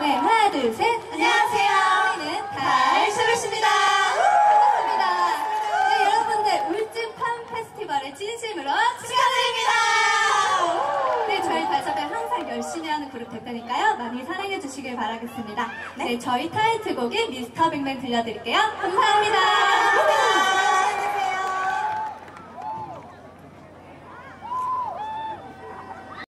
네, 하나, 둘, 셋. 안녕하세요. 저희는 달쇼르십니다. 반갑습니다. 네, 여러분들, 울진 팜 페스티벌을 진심으로 축하드립니다. 네, 저희 달서배 항상 열심히 하는 그룹 됐다니까요. 많이 사랑해 주시길 바라겠습니다. 네, 네 저희 타이틀곡인 미스터 빅맨 들려드릴게요. 감사합니다.